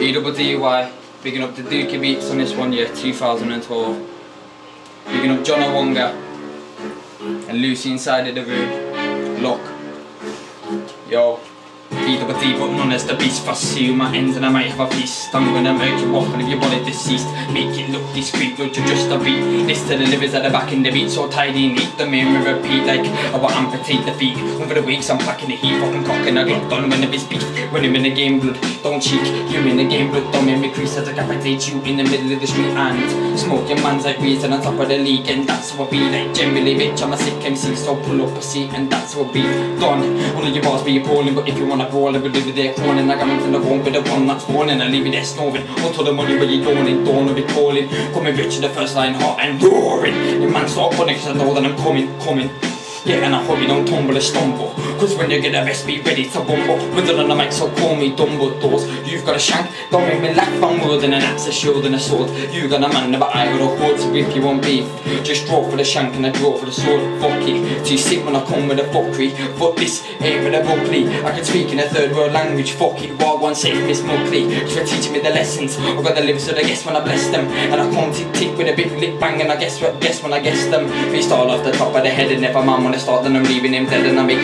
EWDY, bigging up the Dookie Beats on this one, yeah, 2012. Bigging up John Wonga and Lucy inside of the room. Lock. Yo. Feed up a deep but none as the beast fussy my ends and I might have a feast. I'm gonna make you walk and if your body deceased Make it look discreet, look to just a beat? This to the livers at the back in the beat so tidy and neat The mirror repeat like I will amputate the feet. Over the weeks I'm packing the heat Fucking cocking a glock done when the beast beat When I'm in the game blood, don't cheek You're in the game blood, don't make me crease As I decapitate you in the middle of the street. And smoke your man's like weeds and on top of the league And that's what be like. Generally bitch I'm a sick MC so pull up a seat and that's what be done. One of your bars be appalling but if you wanna brawl, I will live there crawling. I got into the home with the one that's born and I leave it there snoring. Until the money where you dawning, dawn of it calling. Coming rich in the first line, hot and roaring. Your man stop running cause I know that I'm coming, coming. Yeah, and I hope you don't tumble or stumble. Cause when you get a rest, be ready to bumble. Whether on the mic, so call me Dumbledores. You've got a shank, don't make me laugh. I'm more than an axe, a shield, and a sword. You got a man, but I got a. So if you want beef, just draw for the shank and I draw for the sword. Fuck it. Too sit when I come with a fuckery. But this ain't with a Buckley. I can speak in a third world language. Fuck it. Wild one safe, Miss Muckley. For teaching me the lessons. I've got the liver, so I guess when I bless them. And I come tick tick with a big lip bang, and I guess what guess when I guess them. Feast all off the top of the head, and never mind when I start, then I'm leaving him dead, and I make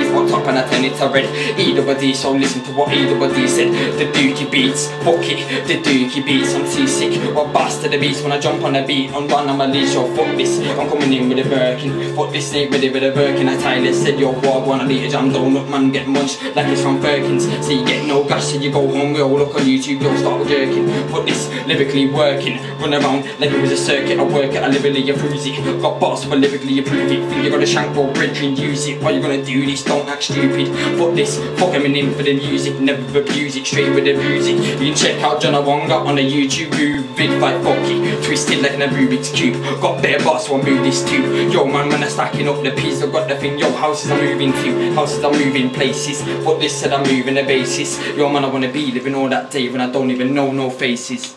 and I turn it to red. So listen to what EWD said. The dookie beats, fuck it, the dookie beats. I'm too sick, what bastard the beats when I jump on the beat. On run, I'm a leash, yo, fuck this. I'm coming in with a Birkin, fuck this, ain't ready with a Birkin. I Tyler said, yo, what, wanna lead a jam donut, man, get munched like it's from Firkins. So you get no gas, so you go home, we all look on YouTube, yo, start jerking. Fuck this, lyrically working, run around like it was a circuit. I work it, I lyrically approve it. Got boss, but lyrically approve it. Think you got a shank or bridge and use it. Why you gonna do this? Don't act stupid. Fuck this, fuck in for the music, never abuse it, straight with the music. You can check out John Wonga on the YouTube vid fight fucky, twisted like a Rubik's Cube. Got bare boss, I move this too. Yo man, when I'm stacking up the piece, I got the thing, yo, houses I'm moving to, houses I'm moving places. But this said I'm moving the basis. Yo man, I wanna be living all that day when I don't even know no faces.